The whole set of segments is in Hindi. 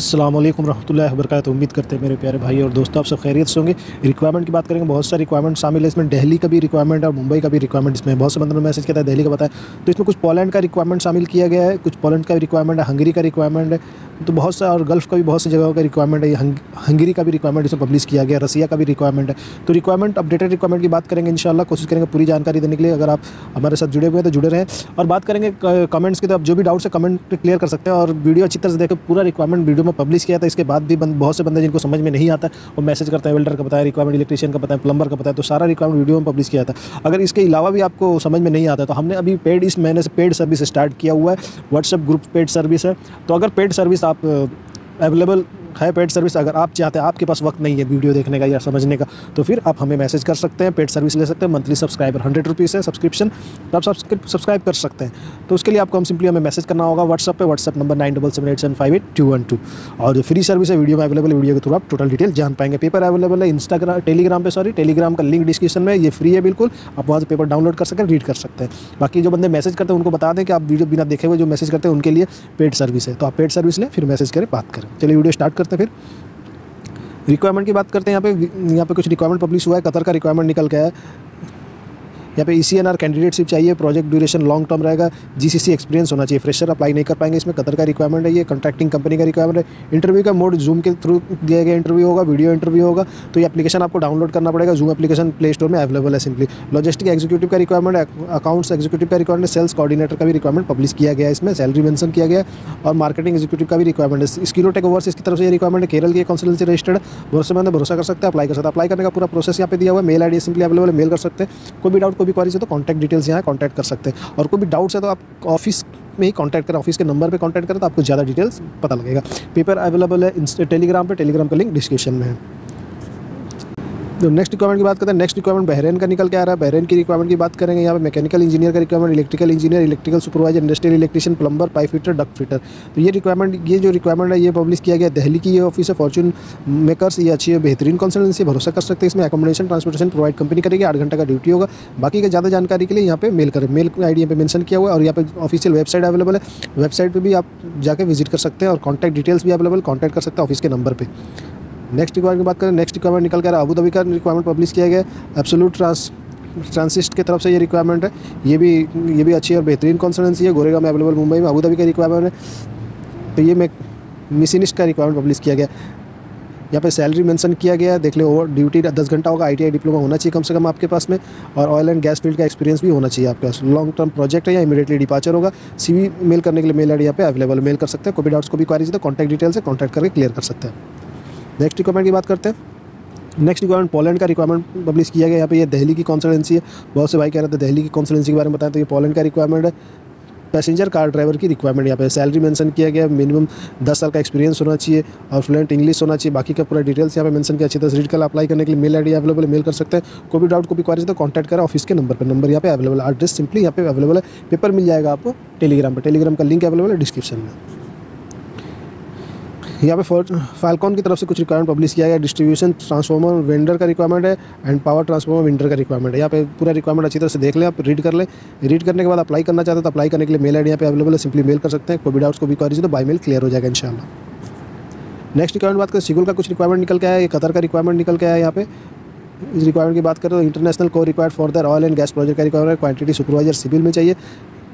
अस्सलाम वालेकुम रहमतुल्लाहि वबरकात उम्मीद करते हैं मेरे प्यारे भाई और दोस्तों आप सब खैरियत से होंगे। रिक्वायरमेंट की बात करेंगे, बहुत सारे रिक्वायरमेंट शामिल है। इसमें दिल्ली का भी रिक्वायरमेंट और मुंबई का भी रिक्वायरमेंट, इसमें बहुत से बंदों ने मैसेज किया था, दिल्ली का बताया। तो इसमें कुछ पोलैंड का रिक्वायरमेंट शामिल किया गया है, कुछ पोलैंड का रिक्वायरमेंट है, हंगरी का रिक्वायरमेंट है। तो बहुत सा और गल्फ़ का भी बहुत सी जगहों का रिक्वायरमेंट है हंगरी का भी रिक्वायरमेंट इसमें पब्लिश किया गया, रसिया का भी रिक्वायरमेंट है। तो रिक्वायरमेंट, अपडेटेड रिक्वायरमेंट की बात करेंगे, इंशाल्लाह कोशिश करेंगे पूरी जानकारी देने के लिए। अगर आप हमारे साथ जुड़े हुए हैं तो जुड़े रहें। और बात करेंगे कमेंट्स की तो आप जो भी डाउट्स है कमेंट क्लियर कर सकते हैं और वीडियो अच्छी तरह से देखें, पूरा रिक्वायरमेंट वीडियो में पब्लिश किया था, इसके बाद भी बहुत से बंदे जिनको समझ में नहीं आता वो मैसेज करते हैं वेल्डर का बताया रिक्वायरमेंट इलेक्ट्रिशियन का बताया प्लम्बर का बताया तो सारा रिक्वायरमेंट वीडियो में पब्लिश किया था। अगर इसके अलावा भी आपको समझ में नहीं आता तो हमने अभी पेड इस महीने से पेड सर्विस स्टार्ट किया हुआ है व्हाट्सअप ग्रुप पेड सर्विस है। तो अगर पेड सर्विस आप अवेलेबल है पेड सर्विस अगर आप चाहते हैं आपके पास वक्त नहीं है वीडियो देखने का या समझने का तो फिर आप हमें मैसेज कर सकते हैं पेड सर्विस ले सकते हैं मंथली सब्सक्राइबर हंड्रेड रुपीज़ है सब्सक्रिप्शन तो आप सब्सक्राइब कर सकते हैं। तो उसके लिए आपको हम सिंपली हमें मैसेज करना होगा व्हाट्सअप पर WhatsApp number nine double seven eight seven five eight two one two और जो फ्री सर्विस है वीडियो में अवेलेबल वीडियो के थ्रू आप टोटल डिटेल जान पाएँगे। पेपर अवेलेबल है इंस्टाग्राम टेलीग्राम पर सॉरी टेलीग्राम का लिंक डिस्क्रिप्शन में, ये फ्री है बिल्कुल, आप वहाँ से पेपर डाउनलोड कर सकते हैं रीड कर सकते हैं। बाकी जो बंदे मैसेज करते हैं, उनको बता दें कि आप वीडियो बिना देखे हुए जो मैसेज करते हैं, उनके लिए पेड सर्विस है। तो आप पेड सर्विस लें, फिर मैसेज करें, बात करें। चलिए वीडियो स्टार्ट करते हैं फिर। रिक्वायरमेंट की बात करते हैं, यहाँ पे यहाँ पे कुछ रिक्वायरमेंट पब्लिश हुआ है, कतर का रिक्वायरमेंट निकल गया है। यहाँ पे ई सी कैंडिडेटशिप चाहिए प्रोजेक्ट ड्यूरेशन लॉन्ग टर्म रहेगा जी सी सी एक्सपीरियंस होना चाहिए फ्रेशर अप्लाई नहीं कर पाएँगे, इसमें कतर का रिक्वायरमेंट है, ये कॉन्ट्रैक्टिंग कंपनी का रिक्वायरमेंट है। इंटरव्यू का मोड जूम के थ्रू दिया गया इंटरव्यू होगा वीडियो इंटरव्यू होगा तो ये एप्लीकेशन आपको डाउनलोड करना पड़ेगा जूम एप्लीकेशन प्ले स्टोर में अवेलेबल है सिंपली लॉजिस्टिक एक्जीक्यूटिव का रिक्वायरमेंट है अकाउंट्स एक्जीक्यूटिव का रिक्वायरमेंट सेल्स कोऑर्डिनेटर का भी रिक्वायरमेंट पब्लिश किया गया इसमें सैलरी मेंशन किया गया और मार्केटिंग एक्जीक्यूटिव का भी रिक्वायरमेंट है। स्किलो टेक ओवर्स इसकी तरफ़ से ये रिक्वायरमेंट है केरल की काउंसिल रजिस्टर्ड भरोसेमंद भरोसा कर सकते हैं अप्लाई कर सकते हैं अप्लाई करने का पूरा प्रोसेस यहाँ पे दिया हुआ है mail I simply available mail कर सकते हैं, कोई भी डाउट कोई भी क्वारीज है तो कॉन्टैक्ट डिटेल्स यहाँ कॉन्टैक्ट कर सकते हैं। और कोई भी डाउट्स है तो आप ऑफ़िस में ही कॉन्टैक्ट करें। ऑफ़िस के नंबर पर कॉन्टैक्ट करें तो आपको ज़्यादा डिटेल्स पता लगेगा। पेपर अवेलेबल है टेलीग्राम पर टेलीग्राम का लिंक डिस्क्रिप्शन में है। नेक्स्ट रिक्वायरमेंट की बात करते हैं नेक्स्ट रिक्वायरमेंट बहरेन का निकल के आ रहा है। बहरेन की रिक्वायरमेंट की बात करेंगे, यहाँ पे मैकेनिकल इंजीनियर का requirement electrical engineer electrical supervisor industrial electrician plumber pipe fitter duct fitter तो ये रिक्वायरमेंट ये जो रिक्वायरमेंट है, ये पब्लिश किया गया दिल्ली की ये ऑफ़िस है फॉर्चून मेकर्स ये अच्छी है बेहतरीन कंसल्टेंसी भरोसा कर सकते हैं इसमें। अकोमोडेशन ट्रांसपोर्टेशन प्रोवाइड कंपनी करेगी, आठ घंटे का ड्यूटी होगा। बाकी का ज़्यादा जानकारी के लिए यहाँ पे मेल करें। मेल आई डी पे मेंशन किया हुआ और यहाँ पे ऑफिशियल वेबसाइट अवेलेबल है। वेबसाइट पर भी आप जाकर विज़िट कर सकते हैं और कॉन्टैक्ट डिटेल्स भी अवेलेबल कॉन्टैक्ट कर सकते हैं ऑफ़िस के नंबर पर नेक्स्ट रिक्वायरमेंट की बात करें नेक्स्ट रिक्वायरमेंट निकल कर अबू धाबी का रिक्वायरमेंट पब्लिश किया गया। एब्सोलूट ट्रांस ट्रांसिस्ट की तरफ़ से ये रिक्वायरमेंट है। ये भी ये भी अच्छी और बेहतरीन कॉन्सल्टेंसी है। गोरेगा में अवेलेबल मुंबई में अबू धाबी का रिक्वायरमेंट है। तो ये मैं मिसिनिस्ट का रिक्वायरमेंट पब्लिश किया गया। यहाँ पे सैलरी मेंशन किया गया। देख ले ओवर ड्यूटी दस घंटा होगा आईटीआई डिप्लोमा होना चाहिए कम से कम आपके पास में। और ऑयल एंड गैस फ़ील्ड का एक्सपीरियंस भी होना चाहिए आपके पास। लॉन्ग टर्म प्रोजेक्ट है या इमीडिएटली डिपाचर होगा। सीवी मेल करने के लिए मेल आई यहाँ पे अवेलेबल मेल कर सकते हैं। कोई डाउट्स को भी क्वारी तो कॉन्टैक्ट डिटेल से कॉन्टैक्ट करके क्लियर कर सकते हैं। नेक्स्ट रिक्वायरमेंट की बात करते हैं। नेक्स्ट रिक्वायरमेंट पोलैंड का रिक्वायरमेंट पब्लिश किया गया यहाँ पे ये दिल्ली की कॉन्सल्टेंसी है। बहुत से भाई कह रहे थे दिल्ली की कॉन्सल्टेंसी के बारे में बताएँ तो ये पोलैंड का रिक्वायरमेंट है। पैसेंजर कार ड्राइवर की रिक्वायरमेंट यहाँ पे सैलरी मेंशन किया गया मिनिमम दस साल का एक्सपीरियंस होना चाहिए और फ्लुएंट इंग्लिश होना चाहिए। बाकी का पूरा डिटेल्स यहाँ पे मेंशन किया। अच्छी तरह से रीड कर अप्लाई करने के लिए मेल आईडी अवेलेबल मेल कर सकते हैं। कोई भी डाउट को भी क्वारी तो कॉन्टैक्ट करें। ऑफ़िस के नंबर पर नंबर यहाँ पे अवेलेबल एड्रेस सिंपली यहाँ पे अवेलेबल है। पेपर मिल जाएगा आपको। टेलीग्राम पर टेलीग्राम का लिंक अवेलेबल है डिस्क्रिप्शन में। यहाँ पे फालकॉन की तरफ़ से कुछ रिक्वायरमेंट पब्लिश किया गया। डिस्ट्रीब्यूशन ट्रांसफॉर्मर वेंडर का रिक्वायरमेंट है एंड पावर ट्रांसफॉर्मर विंडर का रिक्वायरमेंट है। यहाँ पे पूरा रिक्वायरमेंट अच्छी तरह से देख लें, आप रीड कर लें। रीड करने के बाद अप्लाई करना चाहते हैं तो अप्लाई करने के लिए मेल आई यहाँ पे अवेलेबल है सिंपली मेल कर सकते हैं। कोई भी डाउट्स को भी क्वारी तो बाई मेल क्लियर हो जाएगा इंशाल्लाह। नेक्स्ट रिक्वायरमेंट बात करें सिगुल का कुछ रिक्वायरमेंट निकल के आया कतर का रिक्वायरमेंट निकल के आया यहाँ पे। इस रिक्वायरमेंट की बात करें तो इंटरनेशनल को required for the oil and gas project का रिक्वायरमेंट क्वांटिटी सुपरवाइजर सिविल में चाहिए।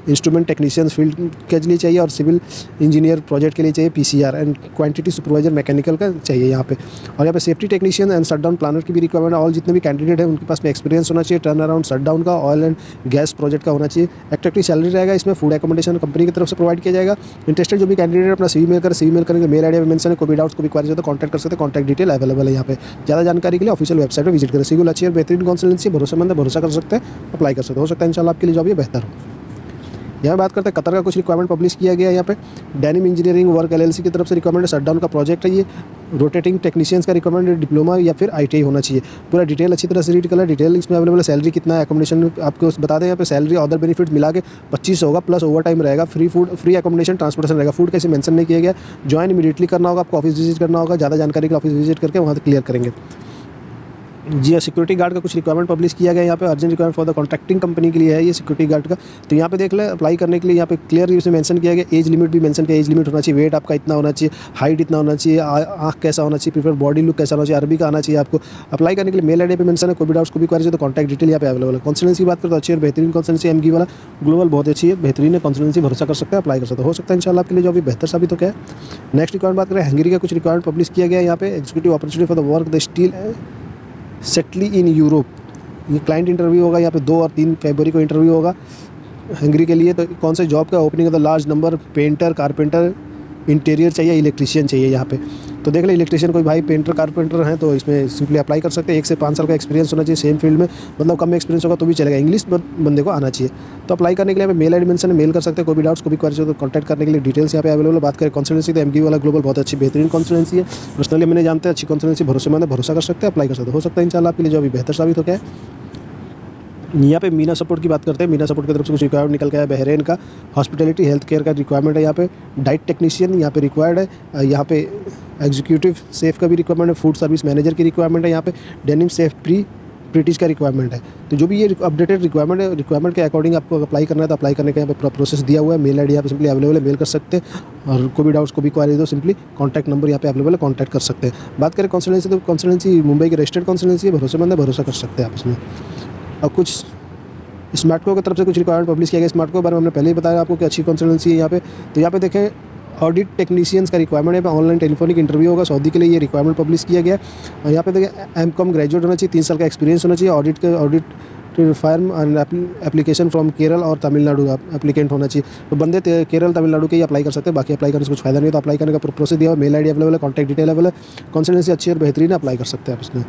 इंस्ट्रूमेंट टेक्नीशियंस फ़ील्ड के लिए चाहिए और सिविल इंजीनियर प्रोजेक्ट के लिए चाहिए PCR and quantity supervisor mechanical का चाहिए यहाँ पे। और यहाँ पे safety technician and shut down planner की भी रिक्वायरमेंट ऑल जितने भी कैंडिडेट है, उनके पास में एक्सपीरियंस होना चाहिए टर्न अराउंड शट डाउन का ऑयल एंड गैस प्रोजेक्ट का होना चाहिए। एक्टिविटी सैलरी रहेगा, इसमें फ़ूड एकोमोडेशन कंपनी की तरफ़ से प्रोवाइड किया जाएगा। इंटरेस्टेड जो भी कैंडिडेट अपना सी मेल कर सी मेल करेंगे मेल आई मेंशन है, कोई भी डाउट्स को भी क्वारी तो कॉन्टैक्ट कर सकते हैं। कॉन्टैक्ट डिटेल अवेलेबल है यहाँ पे। ज़्यादा जानकारी के लिए ऑफिशियल वेबसाइट पर विज़िट करें। सिविल अच्छी और बेहतरीन कॉन्सल्टेंसी भरोसेमंद भरोसा कर सकते हैं अप्लाई कर सकते हैं। सकता है इंशाल्लाह आपके लिए जॉब ये बेहतर हो। यहाँ पर बात करते हैं, कतर का कुछ रिक्वायरमेंट पब्लिश किया गया है यहाँ पे। डैनिम इंजीनियरिंग वर्क एलएलसी की तरफ़ से रिक्वायरमेंट शटडाउन का प्रोजेक्ट है ये। रोटेटिंग टेक्नीशियंस का रिक्वायरमेंट डिप्लोमा या फिर आईटीआई होना चाहिए। पूरा डिटेल अच्छी तरह से रीड कर डिटेल इसमें अवेलेबल है सैलरी कितना है एकोमोडेशन आपको बता दें, यहाँ पे सैलरी अदर बेनिफिट मिला के पच्चीस होगा प्लस ओवर टाइम रहेगा free food free accommodation transportation रहेगा। फ़ूड कैसे मेंशन नहीं किया गया। ज्वाइन इमीडिएटली करना होगा, आपको ऑफ़िस विज़िट करना होगा, ज़्यादा जानकारी के ऑफ़िस विज़िट करके वहाँ से क्लियर करेंगे। जी हाँ सिक्योरिटी गार्ड का कुछ रिक्वायरमेंट पब्लिश किया गया यहाँ पे urgent requirement for the contracting company के लिए है ये सिक्योरिटी गार्ड का। तो यहाँ पे देख लें अप्लाई करने के लिए यहाँ पे क्लियर इसमें मेंशन किया गया। एज लिमिट भी मेंशन किया एज लिमिट होना चाहिए। वेट आपका इतना होना चाहिए। हाइट इतना होना चाहिए। आँख कैसा होना चाहिए। प्रीफर बॉडी लुक कैसा होना चाहिए। अरबी का आना चाहिए आपको। अप्लाई करने के लिए मेल आईडी पे मेंशन है। कोई भी डाउट्स को भी क्वारी तो कॉन्टैक्ट डिटेल यहाँ पे अवेलेबल है। कॉन्सलेंस की बात करें तो अच्छी और बेहतरीन कॉन्सलेंसी एम वाला। ग्लोबल बहुत अच्छी है। बेहतरीन है। कॉन्सलेंसी भरोसा कर सकते हैं। अप्लाई कर सकते हो। सकता है इंशाल्लाह आपके लिए जो अभी बेहतर साबित हो क्या नेक्स्ट रिक्वायरमेंट बात करें। हंगरी का कुछ रिक्वायरमेंट पब्लिश किया गया यहाँ पे। Executive opportunity for the work the steel settle in Europe ये क्लाइंट इंटरव्यू होगा, यहाँ पे दो और तीन फेबरी को इंटरव्यू होगा हंगरी के लिए। तो कौन से जॉब का ओपनिंग है? तो large number painter carpenter interior चाहिए इलेक्ट्रीशियन चाहिए यहाँ पे। तो देख ले इलेक्ट्रिशियन कोई भाई पेंटर कारपेंटर हैं तो इसमें सिंपली अप्लाई कर सकते हैं। एक से पाँच साल का एक्सपीरियंस होना चाहिए सेम फ़ील्ड में। मतलब कम एक्सपीरियंस होगा तो भी चलेगा। इंग्लिश बंदे को आना चाहिए। तो अप्लाई करने के लिए मेल आई मेंशन मेल कर सकते हैं। कोई भी डाउट्स को भी क्वेरी तो कॉन्टैक्ट करने के लिए डिटेल्स यहाँ पे अवेलेबल बात करें कॉन्सलेंसी तो एम वाला ग्लोबल बहुत अच्छी, बेहतरीन कॉन्सलेंसी है। पर्सनली मैंने जानते हैं, अच्छी कॉन्सलेंसी भरोसेमंद है, भरोसा कर सकते हैं अप्लाई कर सकते हो। सकता है इंशाल्लाह आपके लिए जो अभी बेहतर साबित हो गया है। यहाँ पे मीना सपोर्ट की बात करते हैं। मीना सपोर्ट की तरफ़ से कुछ रिक्वायरमेंट निकल गया है बहरेन का हॉस्पिटलिटी हेल्थ केयर का रिक्वायरमेंट है यहाँ पे। डाइट टेक्नीशियन यहाँ पे रिक्वायर्ड है। यहाँ पे एग्जीक्यूटिव सेफ़ का भी रिक्वायरमेंट है। फ़ूड सर्विस मैनेजर की रिक्वायरमेंट है यहाँ पे। डेनिम सेफ़ प्री ब्रिटिश का रिक्वायरमेंट है। तो जो भी ये अपडेटेड रिक्वायरमेंट है रिक्वायरमेंट के अकॉर्डिंग आपको अप्लाई करना है तो अप्लाई करने का यहाँ पे प्रोसेस दिया हुआ है। Mail I D simply available है मेल कर सकते हैं। और कोई भी डाउट्स को भी क्वारी दो सिंपली कॉन्टैक्ट नंबर यहाँ पे अवेलेबल है कॉन्टैक्ट कर सकते हैं। बात करें कॉन्सल्टेंसी तो कॉन्सल्टेंसी मुंबई की रजिस्टर्ड कॉन्सल्टेंसी है। भरोसेमंद है, भरोसा कर सकते हैं आप इसमें और कुछ स्मार्ट को तरफ़ से कुछ रिक्वायरमेंट पब्लिश किया गया। स्मार्ट को बारे में हमने पहले ही बताया आपको कि अच्छी कंसल्टेंसी है यहाँ पे। तो यहाँ पे देखें ऑडिट टेक्नीशियंस का रिक्वायरमेंट है। ऑनलाइन टेलीफोनिक इंटरव्यू होगा, सऊदी के लिए ये रिक्वायरमेंट पब्लिश किया गया। और यहाँ पे देखिए एम कॉम ग्रेजुएट होना चाहिए, तीन साल का एक्सपीरियंस होना चाहिए। ऑडिट का audit form application from Kerala और तमिलनाडु का एप्लीकेंट होना चाहिए। तो बंदे केरल तमिलनाडु के ही अप्लाई कर सकते हैं। बाकी अप्लाई करने से कुछ फ़ायदा नहीं तो अप्लाई करने का प्रोसेस दिया हुआ मेल आई डी अवेलेबल है कॉन्टैक्ट डिटेल अवेलेबल है। कॉन्सल्टेंसी अच्छी और बेहतरीन अप्लाई कर सकते हैं आप इसमें।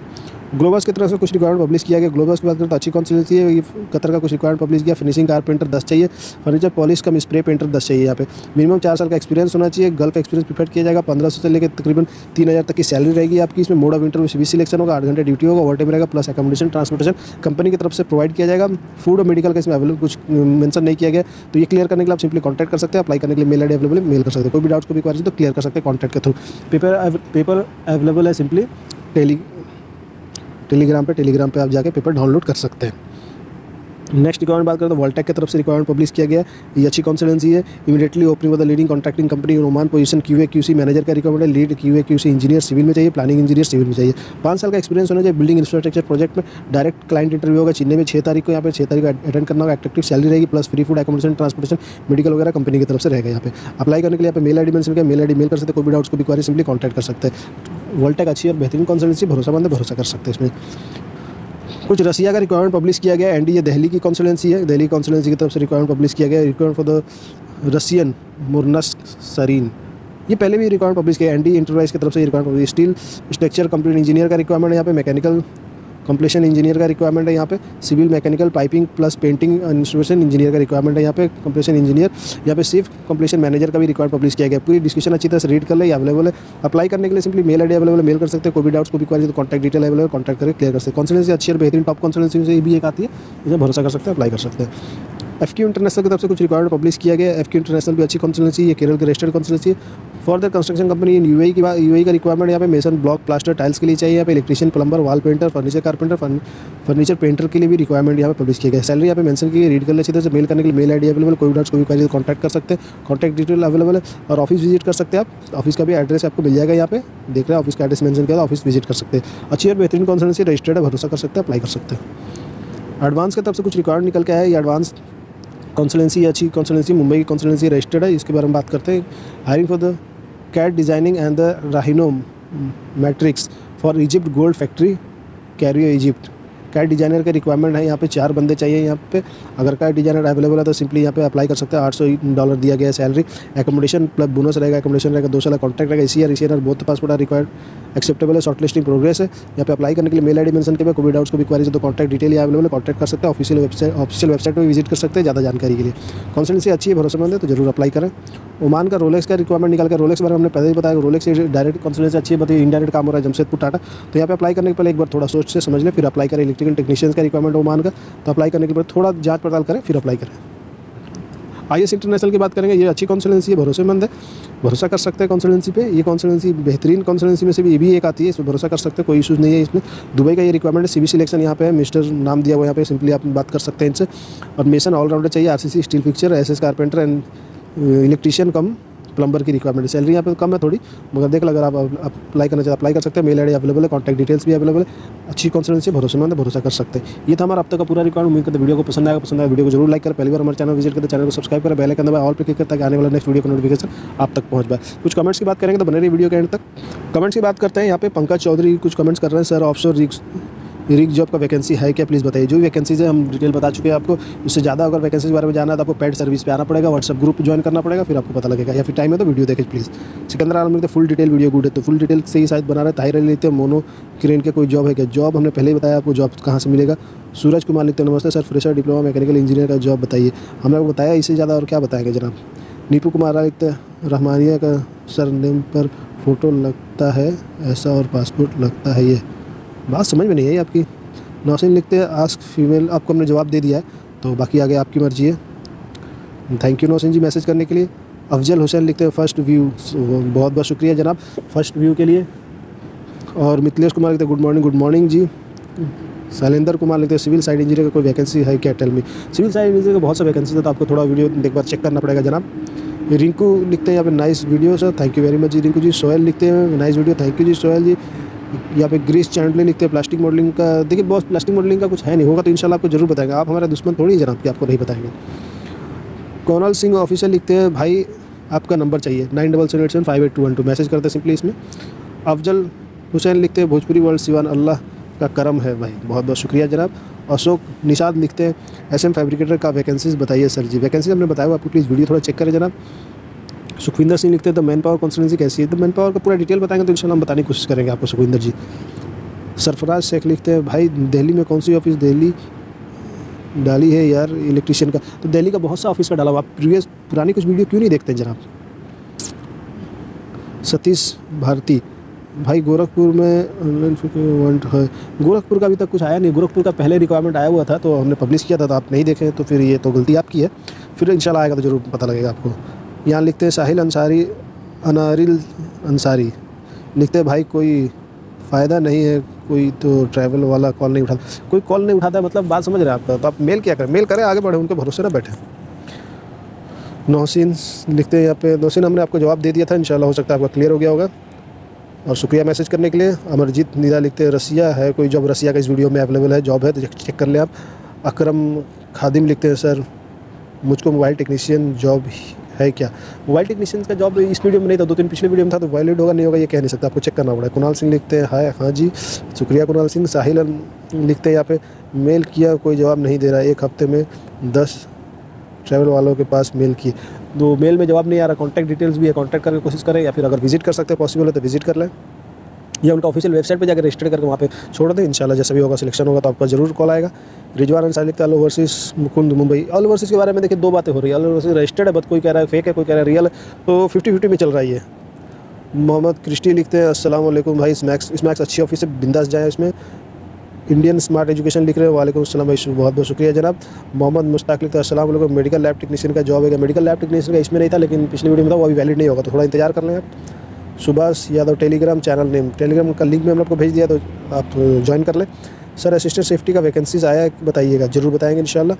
ग्लोबस की तरफ़ से कुछ रिक्वायरमेंट पब्लिश किया गया। ग्लोबस की बात करें तो अच्छी कॉन्सलेंसी है कतर का कुछ रिक्वायरमेंट पब्लिश किया। फिनिशिंग कार पेंटर दस चाहिए। Furniture polish cum spray painter दस चाहिए यहाँ पे। मिनिमम चार साल का एक्सपीरियंस होना चाहिए। गल्फ एक्सपीरियंस प्रिफेक्ट किया जाएगा। पंद्रह सौ से लेकर तकरीबन तीन हज़ार तक की सैलरी रहेगी आपकी। इसमें मोड ऑफ़ इंटरव्यू सिलेक्शन होगा। आठ घंटे ड्यूटी होगा। ओवर टाइम रहेगा। प्लस अकोमोडेशन ट्रांसपोर्टेशन कंपनी की तरफ़ से प्रोवाइड किया जाएगा। फ़ूड और मेडिकल का इसमें अवेलेबल कुछ मैंशन नहीं किया गया। तो ये क्लियर करने के लिए आप सिंपली कॉन्टैक्ट कर सकते हैं। अप्लाई करने के लिए मेल आई अवेलेबल मेल कर सकते हैं। कोई भी डाउट्स को भी क्वारी तो क्लियर कर सकते हैं। कॉन्टैक्ट के थ्रू पेपर पेपर अवेलेबल है सिंपली टेली टेलीग्राम पे टेलीग्राम पे आप जाके पेपर डाउनलोड कर सकते हैं। नेक्स्ट रिक्वायरमेंट बात करें तो वोल्टेक की तरफ़ से रिक्वायरमेंट पब्लिश किया गया ये अच्छी कॉन्सिडेंसी है। Immediately opening with leading contracting company Oman position Q A Q manager का रिक्वायरमेंट है। Lead Q A C engineer civil में चाहिए प्लानिंग इंजीनियर सिविल में चाहिए। पाँच साल का एक्सपीरियंस होना चाहिए बिल्डिंग इंफ्रास्ट्रक्चर प्रोजेक्ट में। डायरेक्ट क्लाइंट इंटरव्यू होगा चेन्नई में। छः तारीख को यहाँ पे छः तारीख को अटेंड करना होगा। एक्टिव सैलरी रहेगी plus free food accommodation transportation medical वगैरह कंपनी की तरफ़ से रहेगा यहाँ पे। अप्लाई करने के लिए I D mail I D mail कर सकते हैं। कोई भी डाउट्स को भी क्वारी सिंपली कॉन्टैक्ट कर सकते हैं। वोल्टेक अच्छी और बेहतरीन कॉन्सल्टेंसी भरोसा है, भरोसा कर सकते हैं इसमें। कुछ रसिया का रिक्वायरमेंट पब्लिश किया गया एंड ये दिल्ली की कॉन्सल्टेंसी है। दिल्ली कॉन्सल्टेंसी की तरफ़ से रिक्वायरमेंट पब्लिश किया गया। रिक्वायरमेंट फॉर द रसियन मुरनस सरीन ये पहले भी रिक्वायरमेंट पब्लिश किया एनडी इंटरप्राइज की तरफ़ से requirement publish steel structure complete engineer का रिक्वायरमेंट यहाँ पे मैकेनिकल कंप्लीशन इंजीनियर का रिक्वायरमेंट है यहाँ पे civil mechanical piping plus painting installation engineer का रिक्वायरमेंट है यहाँ पे कंप्लीशन इंजीनियर यहाँ पे सिर्फ़ कंप्लीशन मैनेजर का भी रिक्वायरमेंट पब्लिश किया गया। पूरी डिस्क्रिप्शन अच्छी तरह से रीड कर ले अवेलेबल है। अप्लाई करने के लिए simply mail I available mail कर सकते हैं। कोई भी डाउट्स को भी क्वारी तो कॉन्टैक्ट डिटेल अवेलेबल कॉन्टैक्ट करके क्लियर कर सकते हैं। कॉन्सलेंसी अच्छी और बेहतरीन टॉप कॉन्सलेंसी से भी एक आती है, इसे भरोसा कर सकते हैं अप्लाई कर सकते हैं। एफ़ क्यू इंटरनेशनल की तरफ़ से कुछ रिक्वायरमेंट पब्लिश किया गया एफ़ क्यू इंटरनेशनल भी अच्छी कंसल्टेंसी है केरल की registered consultancy for the construction company in UAE की बात यूएई का रिक्वायरमेंट यहाँ पे मेसन ब्लॉक प्लास्टर टाइल्स के लिए चाहिए। यहाँ पे electrician plumber wall painter furniture carpenter furniture painter के लिए भी रिक्वायरमेंट यहाँ पे पब्लिश किया गया सैलरी यहाँ पे मेंशन की रीड कर ले चाहिए मेल करने के लिए मेल आई अवेलेबल कोई डाउट्स कोई भी कॉन्टैक्ट कर सकते हैं। कॉन्टैक्ट डिटेल अवेलेबल है और ऑफ़िस विज़िट कर सकते हैं आप। ऑफ़िस का भी एड्रेस आपको मिल जाएगा यहाँ पे। देख रहे हैं ऑफ़िस का एड्रेस मेंशन किया ऑफ़िस विज़िट कर सकते हैं। अच्छी और बेहतरीन कॉन्सल्टेंसी रजिस्टर्ड है, भरोसा कर सकते हैं अप्लाई कर सकते हैं। एडवांस की तरफ़ से कुछ रिकॉर्ड निकल के आया ये एडवांस कॉन्सलेंसी अच्छी कॉन्सलेंसी मुंबई की कॉन्सलेंसी रजिस्टर्ड है। इसके बारे में बात करते हैं। Hiring for the CAD designing and the Rhino matrix for Egypt gold factory Cairo Egypt CAD designer का रिक्वायरमेंट है, यहाँ पे चार बंदे चाहिए, यहाँ पे अगर कैट डिज़ाइनर अवेलेबल है तो सिंपली यहाँ पे अप्लाई कर सकते हैं, आठ सौ डॉलर दिया गया सैलरी एकोमोडेशन प्लस बोनस रहेगा एकोमोडेशन रहेगा, दो साल कॉन्ट्रैक्ट रहेगा, इसी ईयर इसी ईयर बहुत पासपोर्ट आर रिक्वायर्ड एक्सेप्टेबल है शॉर्ट लिस्टिंग प्रोग्रेस है. यहाँ पे अप्लाई करने के लिए मेल आई मेंशन के कोई डाउट्स को भी क्वारी तो कॉन्टैक्ट डिटेल अवेलेबल कॉन्टैक्ट कर सकते हैं ऑफिशियल वेबसाइट ऑफिशियल वेबसाइट पर विज़िट कर सकते हैं, ज़्यादा जानकारी के लिए. कॉन्सल्टेंसी अच्छी है, भरोसेमंद है तो ज़रूर अप्लाई करें. ओमान का रोलेक्स का रिक्वायरमेंट निकाल कर रोलेक्स बारे में हमने पहले ही बताया रोलेक्स डायरेक्ट कॉन्सल्टेंसी अच्छी है, बताइए इंडायरेक्ट काम हो रहा है जमशेदपुर टाटा। तो यहाँ पे अप्लाई करने के पहले एक बार थोड़ा सोच से समझ लें, फिर अप्लाई करें इलेक्ट्रिकल टेक्नीशियंस का रिक्वायरमेंट ओमान का। तो अप्लाई करने के बाद थोड़ा जाँच पड़ताल करें, फिर अप्लाई करें। आई एस इंटरनेशनल की बात करेंगे, ये अच्छी कॉन्सल्टेंसी है, भरोसेमंद है। भरोसा कर सकते हैं कॉन्सल्टेंसी पे, ये कॉन्सल्टेंसी बेहतरीन कॉन्सल्टेंसी में से भी ये भी एक आती है, इसमें भरोसा कर सकते हैं, कोई इशूज़ नहीं है इसमें। दुबई का ये रिक्वायरमेंट सी सिलेक्शन यहाँ पे है मिस्टर नाम दिया हुआ यहाँ पे सिंपली आप बात कर सकते हैं इनसे। और मिशन ऑलराउंडर चाहिए are steel fixture S S carpenter and electrician cum, plumber की रिक्वायरमेंट सैलरी यहाँ पे कम है थोड़ी, मगर देख अगर आप अप्लाई करना चाहते अप्लाई कर सकते हैं मेल आईडी अवेलेबल है कॉन्टैक्ट डिटेल्स भी अवेलेबल है, अच्छी कॉन्फिडेंस भरोसेमंद भरोसा कर सकते हैं। ये था हमारा अब तक का पूरा रिकॉर्ड उम्मीद करते वीडियो को पसंद आएगा, पसंद आया वीडियो को ज़रूर लाइक करें, पहली बार हमारे चैनल विज़िट करते चैनल को सब्सक्राइब करें बेल दबाएँ ऑल पे क्लिक करता है आने वाला नेक्स्ट वीडियो का नोटिफिकेशन आप तक पहुँच पाए। कुछ कमेंट्स की बात करेंगे तो बने रही वीडियो के एंड तक। कमेंट्स की बात करते हैं, यहाँ पे पंकज चौधरी कुछ कमेंट्स कर रहे हैं sir offshore rigs rig job का वैकेंसी है क्या? प्लीज़ बताइए। जो वैकेंसीज है, हम डिटेल बता चुके हैं आपको। उससे ज़्यादा अगर वैकेंसी के बारे में जाना है तो आपको पेड सर्विस पे आना पड़ेगा व्हाट्सअप ग्रुप ज्वाइन करना पड़ेगा, फिर आपको पता लगेगा। या फिर टाइम है तो वीडियो देखें प्लीज़ सिकंदर आलम लिखते फुल डिटेल वीडियो गुड है। तो फुल डिटेल से ही शायद बना रहे, ताहिर लिखते मोनो क्रेन के कोई जॉब है क्या? जॉब हमने पहले ही बताया आपको जॉब कहाँ से मिलेगा। सूरज कुमार लिखते नमस्ते sir fresher diploma mechanical engineer का जॉब बताइए। हमने आपको बताया, इससे ज़्यादा और क्या बताएँगे जनाब? नीपू कुमार लिखते रहमानिया का सर नेम पर फ़ोटो लगता है, ऐसा और पासपोर्ट लगता है ये। बात समझ में नहीं आई आपकी। नौसिन लिखते हैं आस्क फीमेल आपको हमने जवाब दे दिया है तो बाकी आगे आपकी मर्ज़ी है। Thank you Nausin ji message करने के लिए। अफजल हुसैन लिखते हैं फ़र्स्ट व्यू बहुत बहुत शुक्रिया जनाब। फ़र्स्ट व्यू के लिए। और मिथिलेश कुमार लिखते हैं good morning good morning ji. Shailendra Kumar लिखते हैं सिविल साइड इंजीनियर का कोई वैकेंसी है क्या? टेल में सिविल साइड इंजीनियर का बहुत सा वैकेंसी है तो आपको थोड़ा वीडियो एक बार चेक करना पड़ेगा जनाब। रिंकू लिखते हैं, यहाँ पे nice video sir thank you very much ji, Rinku ji. Soyal लिखते हैं nice video thank you ji Soyal ji. यहाँ पे ग्रीस चैंडले लिखते हैं प्लास्टिक मॉडलिंग का, देखिए बहुत प्लास्टिक मॉडलिंग का कुछ है नहीं होगा तो इंशाल्लाह आपको ज़रूर बताएँगे। आप हमारा दुश्मन थोड़ी जनाब कि आपको नहीं बताएँगे। कौनल सिंह ऑफिसर लिखते हैं, भाई, आपका नंबर चाहिए nine double seven eight seven five eight two one two message करते हैं सिंपली इसमें। अफजल हुसैन लिखते हैं, भोजपुरी वर्ल्ड सिवान अल्लाह का करम है भाई, बहुत बहुत शुक्रिया जनाब। अशोक निषाद लिखते हैं एस एम फैब्रिकेटर का वैकेंसीज बताइए सर जी वैकेंसी हमने बताया आपको प्लीज़ वीडियो थोड़ा चेक करें जनाब। सुखविंदर सिंह लिखते हैं तो मैन पावर कॉन्स्टिटेंसी कैसी है? तो मैन पावर का पूरा डिटेल बताएँगे तो इंशाल्लाह हम बताने की कोशिश करेंगे आपको, सुखविंदर जी। सरफराज शेख लिखते हैं, भाई, दिल्ली में कौन सी ऑफ़िस दिल्ली डाली है यार इलेक्ट्रिशियन का? तो दिल्ली का बहुत सा ऑफ़िस का डाला हुआ, आप प्रीवियस पुरानी कुछ वीडियो क्यों नहीं देखते जनाब? सतीश भारती, भाई, गोरखपुर में ऑनलाइन वांट है। गोरखपुर का अभी तक कुछ आया नहीं, गोरखपुर का पहले रिक्वायरमेंट आया हुआ था तो हमने पब्लिश किया था तो आप नहीं देखें तो फिर ये तो गलती आपकी है। फिर इंशाल्लाह आएगा तो ज़रूर पता लगेगा आपको। यहाँ लिखते हैं, साहिल अंसारी, अनारिल अंसारी। लिखते हैं, भाई, कोई फ़ायदा नहीं है, कोई तो ट्रैवल वाला कॉल नहीं उठाता। कोई कॉल नहीं उठाता मतलब बात समझ रहे हैं आप तो आप मेल क्या करें? मेल करें, आगे बढ़े, उनके भरोसे ना बैठे। नौसिन लिखते हैं यहाँ पे नौसिन हमने आपको जवाब दे दिया था, इंशाल्लाह हो सकता है आपका क्लियर हो गया होगा। और शुक्रिया मैसेज करने के लिए। अमरजीत निदा लिखते हैं, रसिया है, कोई जॉब रसिया का इस वीडियो में अवेलेबल है? जॉब है तो चेक कर लें आप। अकरम खादिम लिखते हैं, सर, मुझको मोबाइल टेक्नीशियन जॉब है क्या? मोबाइल टेक्नीशियन का जॉब इस वीडियो में नहीं था, दो तीन पिछले वीडियो में था तो वैलिड होगा, नहीं होगा, ये कह नहीं सकता। आपको चेक करना पड़ा कुणाल सिंह लिखते हैं, हाय हाँ जी, शुक्रिया कुणाल सिंह। साहिल लिखते हैं यहाँ पे, मेल किया, कोई जवाब नहीं दे रहा। एक हफ़्ते में दस ट्रैवल वालों के पास मेल किए तो मेल में जवाब नहीं आ रहा। कॉन्टैक्ट डिटेल्स भी है कॉन्टैक्ट करने की कोशिश करें या फिर अगर विज़िट कर सकते हैं पॉसिबल है तो विज़िट कर लें। या उनका ऑफिशियल वेबसाइट पे जाकर रजिस्टर करके वहाँ पे छोड़ दें। इंशाल्लाह जैसे भी होगा सिलेक्शन होगा तो आपका ज़रूर कॉल आएगा। रिजवान अंसार लिखता है all overseas Mukund Mumbai. All overseas के बारे में देखिए, दो बातें हो रही है। ऑल ओवरसीज रजिस्टर्ड है, बट कोई कह रहा है फेक है, कोई कह रहा है रियल है। तो फिफ्टी फिफ्टी में चल रहा है मोहम्मद क्रिस्टी लिखते हैं, अस्सलाम भाई, स्मैक्स स्मैक्स अच्छी ऑफ़िस से बिंदास जाए इसमें। इंडियन स्मार्ट एजुकेशन लिख रहे हैं अस्सलाम भाई, बहुत बहुत शुक्रिया जनाब। मोहम्मद मुश्ताक लिखते हैं, अस्सलाम मेडिकल लैब टेक्नीशियन का जॉब है मेडिकल लैब टेक्नीशियन का इसमें नहीं था, लेकिन पिछले वीडियो में था, वो अभी वैलिड नहीं होगा तो थोड़ा इंतज़ार कर लें आप। Subhash Yadav Telegram channel name, Telegram का लिंक में हम आपको भेज दिया तो आप ज्वाइन कर लें। सर असिस्टेंट सेफ्टी का वैकेंसीज आया है, बताइएगा, ज़रूर बताएँगे इन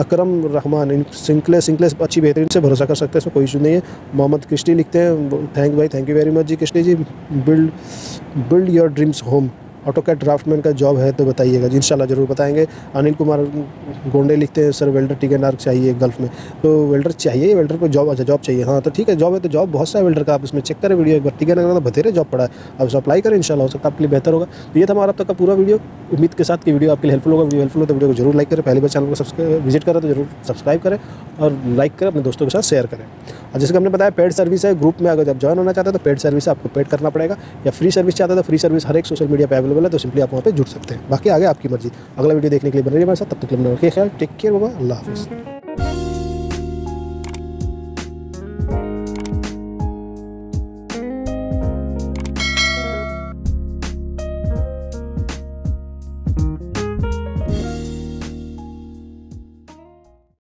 अकरम रहमान सिंकले सिंकले अच्छी बेहतरीन से भरोसा कर सकते हैं, इसमें कोई इशू नहीं है। मोहम्मद कृष्णी लिखते हैं थैंक भाई thank you very much ji Krishni ji. Build build your dreams home AutoCAD draftsman का जॉब है तो बताइएगा। जी, इंशाल्लाह ज़रूर बताएँगे। अनिल कुमार गोंडे लिखते हैं, सर वेल्डर टिकट आर्क चाहिए गल्फ में। तो वेल्डर चाहिए वेल्डर को जॉब अच्छा जॉब चाहिए। हाँ तो ठीक है जॉब है तो जॉब बहुत सारे वेल्डर का आप इसमें चेक करें वीडियो एक बार। टिकट तो बतेरे जॉब पड़ा है। आप उसे अप्लाई करें, इंशाल्लाह, हो सकता है आपके लिए बेहतर होगा। तो ये था हमारा अब तक का पूरा वीडियो उम्मीद के साथ कि वीडियो आपके लिए हेल्पफुल होगा। वीडियो हेल्पफुल हो तो वीडियो को ज़रूर लाइक करें। पहली बार चैनल को सब्सक्राइब विज़िट करें तो ज़रूर सब्सक्राइब करें और लाइक करें, अपने दोस्तों के साथ शेयर करें। और जैसे कि हमने बताया पेड सर्विस है ग्रुप में अगर जब ज्वाइन होना चाहते हैं तो पेड सर्विस आपको पेड करना पड़ेगा। या फ्री सर्विस चाहते हैं तो फ्री सर्विस हर एक सोशल मीडिया पर अवेलेबल है तो सिंपली आप वहाँ पर जुड़ सकते हैं। बाकी आगे आपकी मर्ज़ी। अगला वीडियो देखने के लिए बने है हमारे साथ, तब तक ख्याल टेक केयर बाबा, अल्लाह हाफिज़।